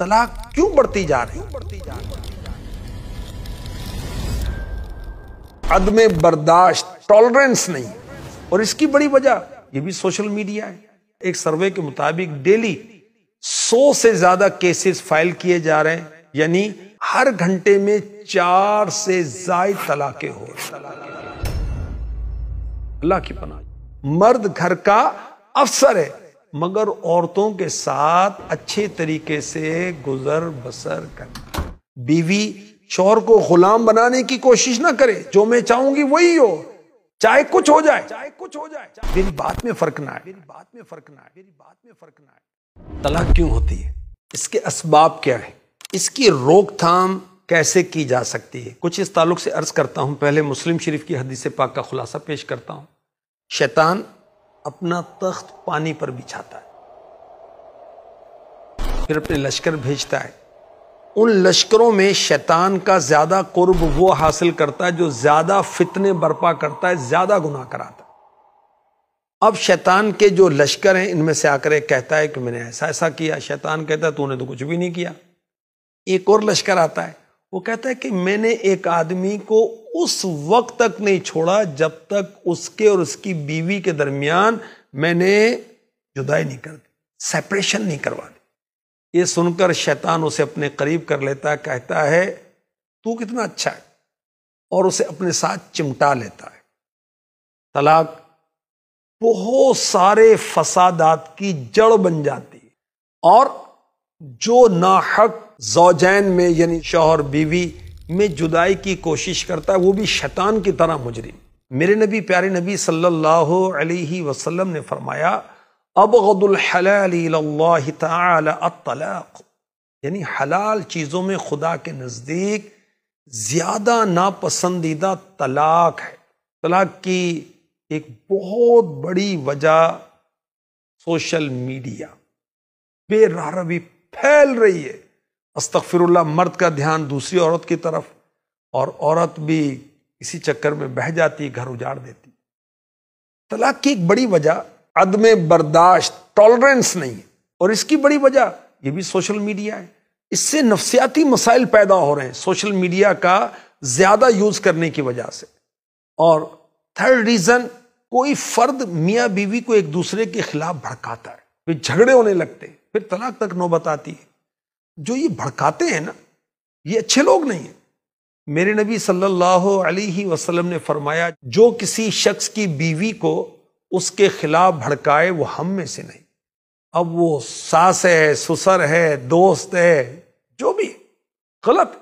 तलाक क्यों बढ़ती जा रही? बढ़ती जा रही अदम बर्दाश्त टॉलरेंस नहीं। और इसकी बड़ी वजह, ये भी सोशल मीडिया है। एक सर्वे के मुताबिक डेली सौ से ज़्यादा केसेस फ़ाइल किए जा रहे हैं। यानी हर घंटे में चार से जायद तलाके हो। अल्लाह की पनाह। मर्द घर का अफसर है। मगर औरतों के साथ अच्छे तरीके से गुजर बसर करना। बीवी शोहर को गुलाम बनाने की कोशिश ना करे, जो मैं चाहूँगी वही हो। चाहे कुछ हो जाए। चाहे कुछ हो जाए। मेरी बात में फ़र्क ना है मेरी बात में फ़र्क ना है मेरी बात में फ़र्क ना है तलाक क्यों होती है? इसके असबाब क्या है? इसकी रोकथाम कैसे की जा सकती है? कुछ इस ताल्लुक से अर्ज़ करता हूँ। पहले मुस्लिम शरीफ की हदीस पाक का खुलासा पेश करता हूँ। शैतान अपना तख्त पानी पर बिछाता है। फिर अपने लश्कर भेजता है। उन लश्करों में शैतान का ज़्यादा कुर्ब वो हासिल करता है जो ज़्यादा फितने बर्पा करता है, ज़्यादा गुनाह कराता है। अब शैतान के जो लश्कर हैं, इनमें से आकर एक कहता है कि मैंने ऐसा ऐसा किया। शैतान कहता है, तूने तो कुछ भी नहीं किया। एक और लश्कर आता है। वो कहता है कि मैंने एक आदमी को उस वक्त तक नहीं छोड़ा जब तक उसके और उसकी बीवी के दरमियान मैंने जुदाई नहीं कर दी सेपरेशन नहीं करवा दी। ये सुनकर शैतान उसे अपने करीब कर लेता, कहता है, तू कितना अच्छा है, और उसे अपने साथ चिमटा लेता है। तलाक, बहुत सारे फसादात की जड़ बन जाती है, और जो नाहक जौजैन में, यानी शौहर बीवी में जुदाई की कोशिश करता है, वो भी शैतान की तरह मुजरिम। मेरे नबी, प्यारे नबी सल्लल्लाहु अलैहि वसल्लम ने फरमाया, अबगदुल तलाक यानी हलाल चीज़ों में खुदा के नज़दीक ज़्यादा नापसंदीदा तलाक है। तलाक की एक बहुत बड़ी वजह सोशल मीडिया, बेरारवी फैल रही है। अस्तफिरुल्ला मर्द का ध्यान दूसरी औरत की तरफ़, और औरत भी इसी चक्कर में बह जाती, घर उजाड़ देती। तलाक की एक बड़ी वजह, अदम बर्दाश्त टॉलरेंस नहीं है। और इसकी बड़ी वजह यह भी सोशल मीडिया है। इससे नफसियाती मसाइल पैदा हो रहे हैं सोशल मीडिया का ज़्यादा यूज़ करने की वजह से। और थर्ड रीजन कोई फर्द मियाँ बीवी को एक दूसरे के खिलाफ भड़काता है। वे झगड़े होने लगते हैं। फिर तलाक तक नौबत आती है। जो ये भड़काते हैं ना, ये अच्छे लोग नहीं है। मेरे नबी सल्लल्लाहु अलैहि वसल्लम ने फरमाया, जो किसी शख्स की बीवी को उसके खिलाफ भड़काए, वो हम में से नहीं। अब वो सास है, ससुर है, दोस्त है, जो भी गलत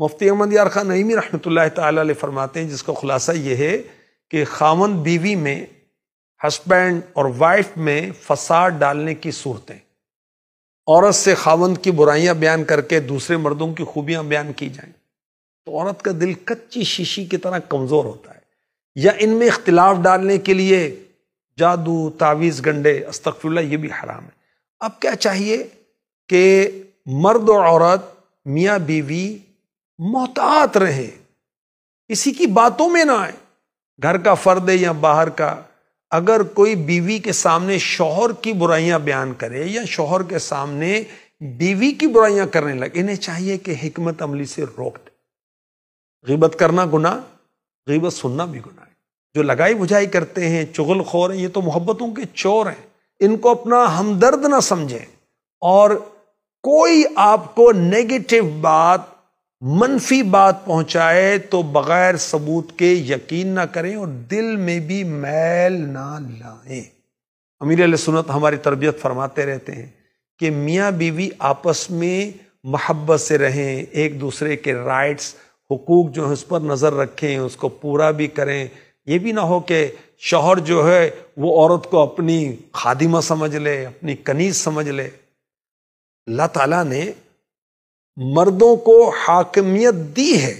मुफ्ती अहमद यार खान नईमी रहमत फरमाते हैं, जिसका खुलासा ये है कि खामन बीवी में हस्बैंड और वाइफ में फसाद डालने की सूरतें। औरत से खावंद की बुराइयाँ बयान करके दूसरे मर्दों की खूबियाँ बयान की जाएँ। तो औरत का दिल कच्ची शीशी की तरह कमज़ोर होता है। या इनमें इख्तिलाफ डालने के लिए जादू, तावीज़, गंडे अस्तफुल्ला ये भी हराम है। अब क्या चाहिए कि मर्द और औरत, मियाँ बीवी मोहतात रहे। किसी की बातों में ना आए। घर का फर्द या बाहर का अगर कोई बीवी के सामने शोहर की बुराइयाँ बयान करे या शोहर के सामने बीवी की बुराइयाँ करने लगे, इन्हें चाहिए कि हिकमत अमली से रोक दे। गिबत करना गुना गिबत सुनना भी गुना है। जो लगाई बुझाई करते हैं चुगल खोर हैं, ये तो मोहब्बतों के चोर हैं। इनको अपना हमदर्द ना समझें। और कोई आपको नेगेटिव बात मनफी बात पहुँचाए तो बगैर सबूत के यकीन ना करें और दिल में भी मैल ना लाएँ। अमीर सुनत हमारी तरबियत फरमाते रहते हैं कि मियाँ बीवी आपस में मोहब्बत से रहें, एक दूसरे के राइट्स हुकूक जो है उस पर नज़र रखें, उसको पूरा भी करें। ये भी ना हो कि शोहर जो है वो औरत को अपनी खादिमा समझ ले, अपनी कनीज समझ ले। अल्लाह ताला ने मर्दों को हाकमियत दी है।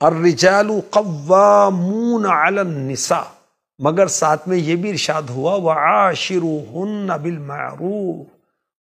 अर्रिजालु कव्वामून निसा मगर साथ में यह भी इर्शाद हुआ व आशिरु बिल मारूफ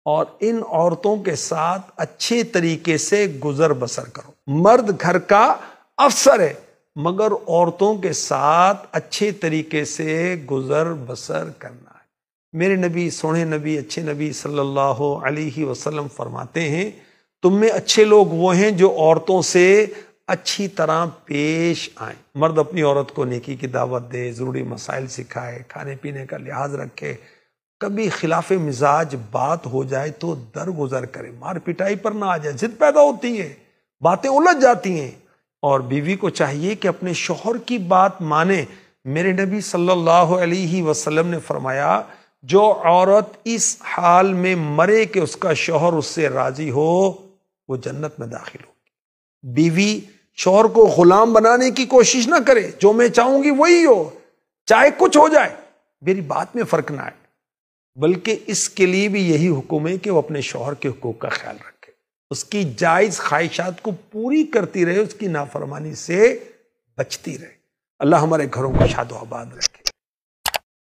और इन औरतों के साथ अच्छे तरीके से गुजर बसर करो। मर्द घर का अफसर है, मगर औरतों के साथ अच्छे तरीके से गुजर बसर करना है। मेरे नबी सोने नबी, अच्छे नबी सल्लल्लाहु अलैहि वसल्लम फरमाते हैं तुम में अच्छे लोग वो हैं जो औरतों से अच्छी तरह पेश आए। मर्द अपनी औरत को नेकी की दावत दे, ज़रूरी मसाइल सिखाए, खाने पीने का लिहाज रखे। कभी खिलाफ मिजाज बात हो जाए तो दर गुजर करे। मार पिटाई पर ना आ जाए। जिद पैदा होती है, बातें उलझ जाती हैं। और बीवी को चाहिए कि अपने शोहर की बात माने। मेरे नबी सल्लल्लाहु अलैहि वसल्लम ने फरमाया, जो औरत इस हाल में मरे कि उसका शोहर उससे राज़ी हो वो जन्नत में दाखिल होगी। बीवी शोहर को गुलाम बनाने की कोशिश ना करे, जो मैं चाहूँगी वही हो, चाहे कुछ हो जाए। मेरी बात में फ़र्क ना आए। बल्कि इसके लिए भी यही हुक्म है कि वो अपने शोहर के हुकूक का ख्याल रखे। उसकी जायज़ ख्वाहिशात को पूरी करती रहे, उसकी नाफरमानी से बचती रहे। अल्लाह हमारे घरों को शादो आबाद रहे